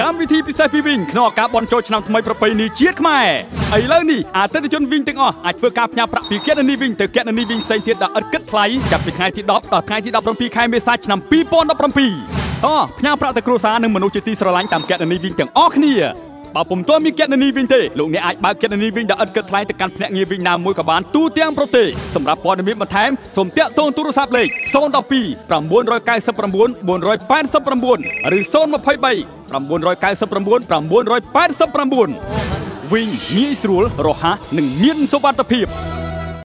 កម្មវិធីពិសេសពីវិញក្នុងឱកាសបន់ជោឆ្នាំថ្មីប្រពៃណីជាតិខ្មែរឥឡូវនេះអតិថិជនវិញទាំងអស់អាចធ្វើការផ្ញើប្រាក់ពីគណនីវិញទៅគណនីវិញផ្សេងទៀតដែលឥតគិតថ្លៃចាប់ពីថ្ងៃទី10ដល់ថ្ងៃទី17ខែមេសាឆ្នាំ2017តផ្ញើប្រាក់ទៅគ្រួសារនិងមនុស្សជាទីស្រឡាញ់តាមគណនីវិញទាំងអស់គ្នា បើពុំទាន់មានគណនីវិញទេលោកអ្នកអាចបើកគណនីវិញដែលឥតគិតថ្លៃទៅកាន់ភ្នាក់ងារវិញណាមួយក៏បានទូទាំងប្រទេសសម្រាប់ព័ត៌មានបន្ថែមសូមតាក់ទងទូរស័ព្ទលេខ012 999 489ឬ023 999 989វិញងាយស្រួលរហ័សនិងមានសុវត្ថិភាព